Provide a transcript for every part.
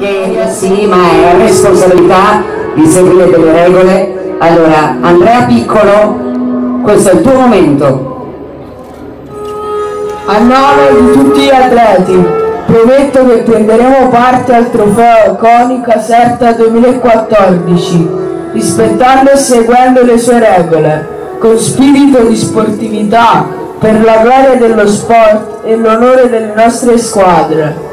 Perché sì, ma è responsabilità di seguire delle regole. Allora, Andrea Piccolo, questo è il tuo momento. A nome di tutti gli atleti, prometto che prenderemo parte al trofeo CONI Caserta 2014, rispettando e seguendo le sue regole, con spirito di sportività, per la gloria dello sport e l'onore delle nostre squadre.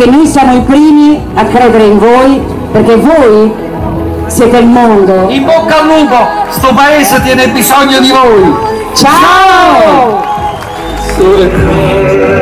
Perché noi siamo i primi a credere in voi, perché voi siete il mondo. In bocca al lupo, sto paese tiene bisogno di voi! Ciao! Sole.